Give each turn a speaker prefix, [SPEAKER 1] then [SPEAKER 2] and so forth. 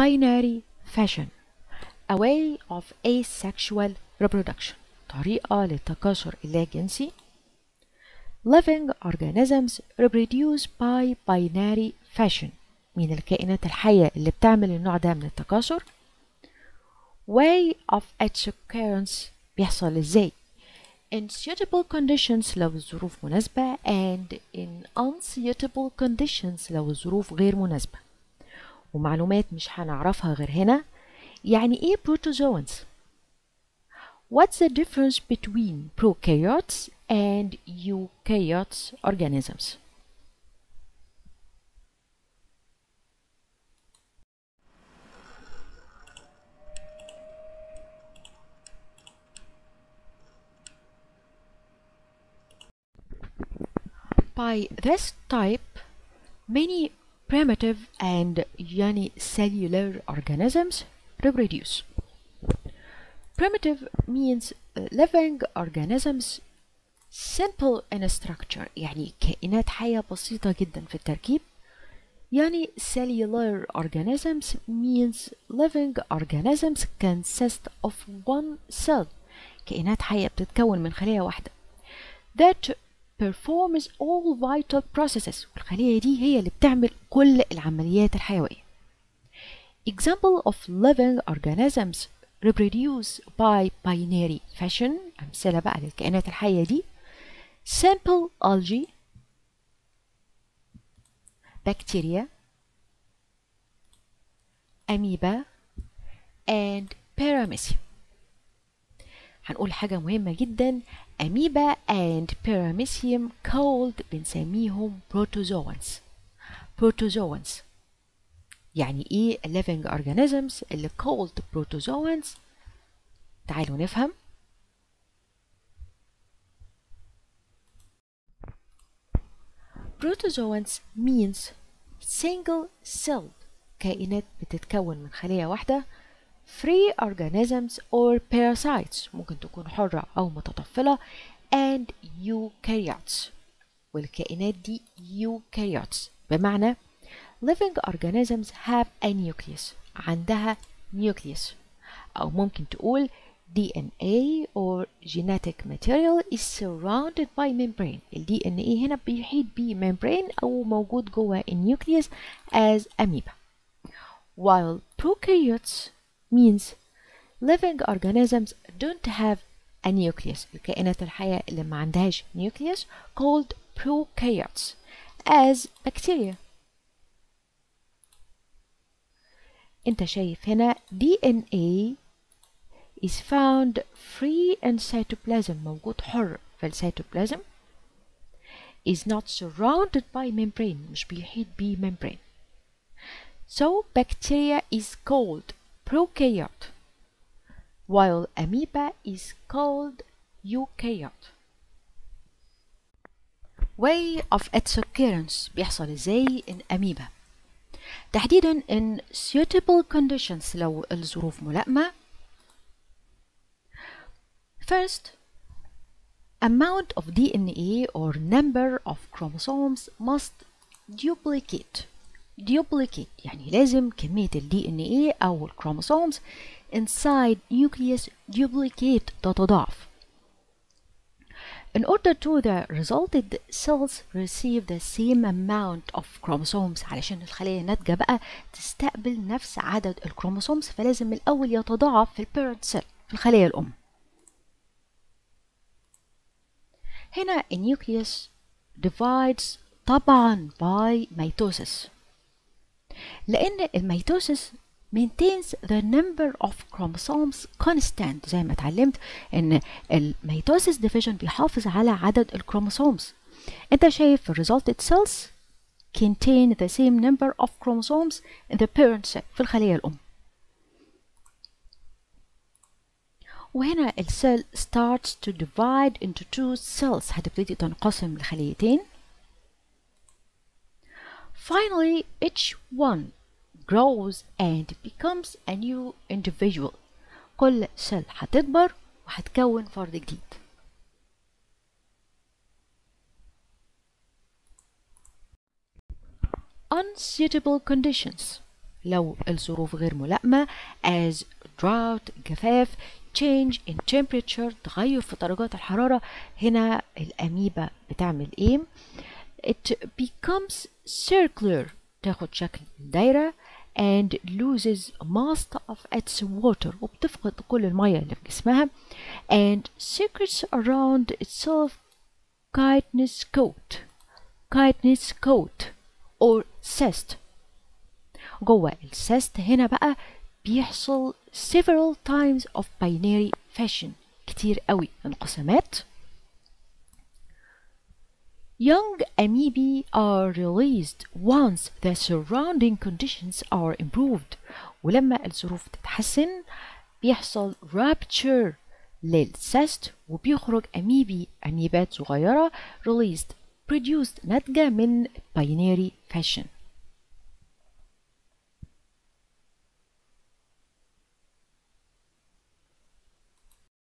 [SPEAKER 1] binary fashion a way of asexual reproduction طريقة للتكاثر اللاجنسي living organisms reproduce by binary fashion من الكائنات الحية اللي بتعمل النوع ده من التكاثر way of its occurrence بيحصل إزاي in suitable conditions لو الظروف مناسبة and in unsuitable conditions لو الظروف غير مناسبة ومعلومات مش هنعرفها غير هنا يعني إيه protozoans What's the difference between prokaryotes and eukaryotes organisms? By this type, many primitive and unicellular organisms reproduce. Primitive means living organisms simple in structure يعني كائنات حية بسيطة جدا في التركيب يعني cellular organisms means living organisms consist of one cell كائنات حية بتتكون من خلية واحدة that performs all vital processes. والخلية دي هي اللي بتعمل كل العمليات الحيوية. Example of living organisms reproduce by binary fission. أمثلة بقى للكائنات الحية دي. Simple algae bacteria amoeba and paramecium. هنقول حاجة مهمة جدا amoeba and paramecium called بنسميهم protozoans protozoans يعني إيه living organisms اللي called protozoans تعالوا نفهم protozoans means single celled كائنات بتتكون من خلية واحدة free organisms or parasites ممكن تكون حرة أو متطفلة and eukaryotes والكائنات دي eukaryotes بمعنى living organisms have a nucleus عندها nucleus أو ممكن تقول DNA or genetic material is surrounded by membrane ال DNA هنا بيحيط بيه membrane أو موجود جوه النيوكليوس as amoeba while prokaryotes means living organisms don't have a nucleus الكائنات الحية اللي ما عندهاش nucleus called prokaryotes as bacteria انت شايف هنا DNA is found free in cytoplasm موجود حر في السيتوبلازم is not surrounded by membrane مش بيحيط بيه membrane so bacteria is called prokaryote while amoeba is called eukaryote way of its occurrence بيحصل ازاي in amoeba تحديدا in suitable conditions لو الظروف ملائمة First, amount of DNA or number of chromosomes must duplicate. Duplicate يعني لازم كمية ال DNA أو الكروموسومز inside nucleus duplicate تتضاعف. In order to the resulted cells receive the same amount of chromosomes علشان الخلية الناتجة بقى تستقبل نفس عدد الكروموسومز فلازم الأول يتضاعف في البيرنت سيل في الخلية الأم. هنا النيوكليوس divides طبعا by mitosis لأن الميتوسيس maintains the number of chromosomes constant زي ما اتعلمت ان الميتوسيس division بيحافظ على عدد الكروموسومز انت شايف resulted cells contain the same number of chromosomes in the parent cell في الخلية الأم وهنا السيل starts to divide into two cells هتبتدي تنقسم لخليتين finally each one grows and becomes a new individual كل سيل هتكبر وهتكون فرد جديد unsuitable conditions لو الظروف غير ملائمة as drought جفاف change in temperature تغير في درجات الحرارة هنا الأميبا بتعمل إيه it becomes circular تاخد دايرة and loses most of its water. وبتفقد كل المية اللي في جسمها. And circles around itself chitinous coat chitinous coat or cyst جوه السيست هنا بقى بيحصل several times of binary fission. كتير قوي. انقسامات. Young amoebae are released once the surrounding conditions are improved. ولما الظروف تتحسن بيحصل rupture. للسيست وبيخرج أميبي أميبات صغيرة released produced ناتجة من binary fission.